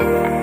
Bye.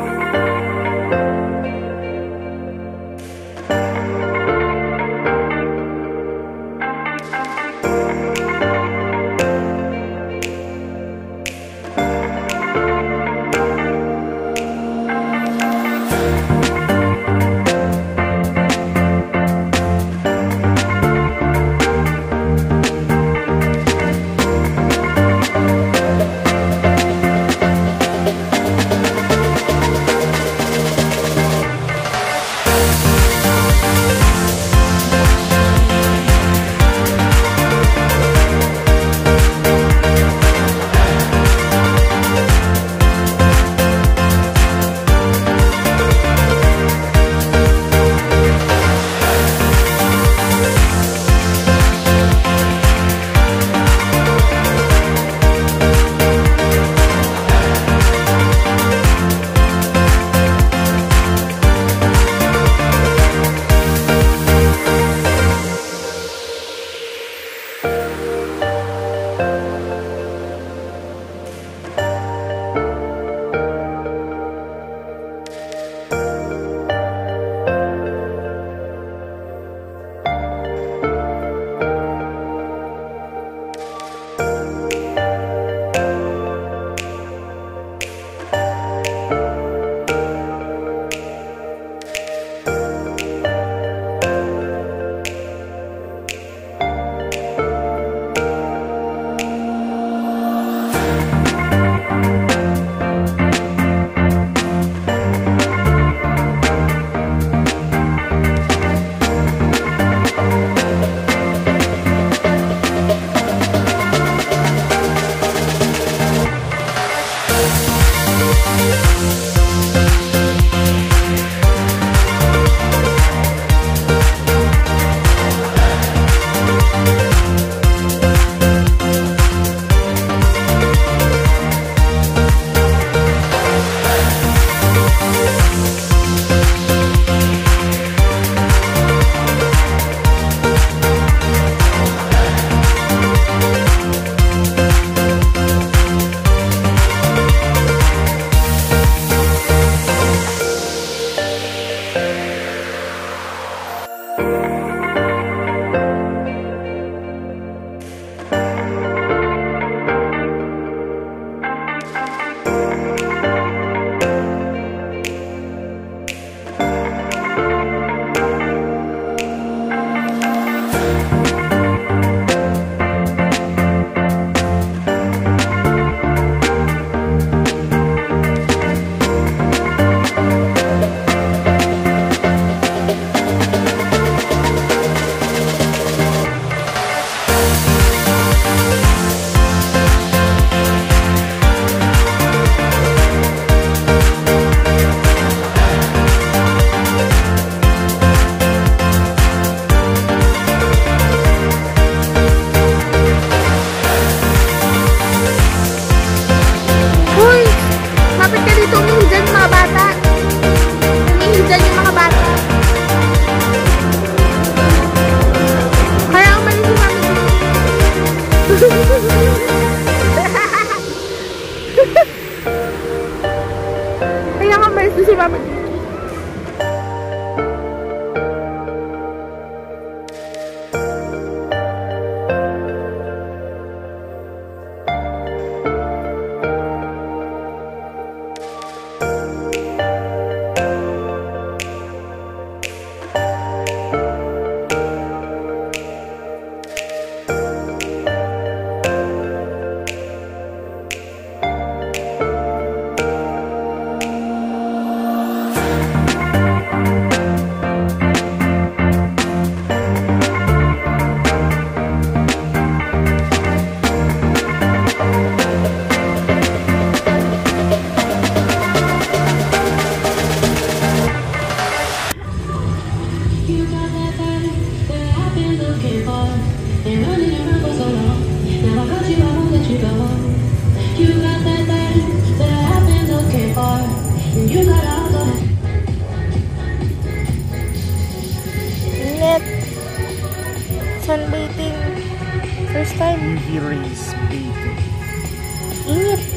This is my sunbathing. First time. Nihiri is bathing. Init.